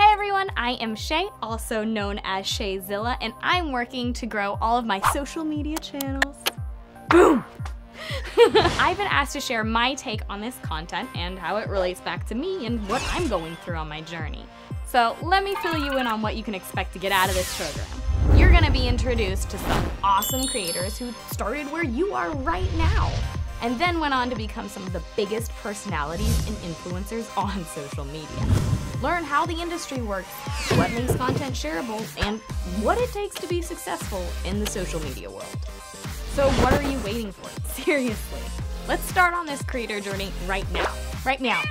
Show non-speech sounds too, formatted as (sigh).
Hey everyone, I am Shay, also known as Shaezilla, and I'm working to grow all of my social media channels. Boom! (laughs) I've been asked to share my take on this content and how it relates back to me and what I'm going through on my journey. So let me fill you in on what you can expect to get out of this program. You're gonna be introduced to some awesome creators who started where you are right now and then went on to become some of the biggest personalities and influencers on social media. Learn how the industry works, what makes content shareable, and what it takes to be successful in the social media world. So what are you waiting for? (laughs) Seriously. Let's start on this creator journey right now. Right now.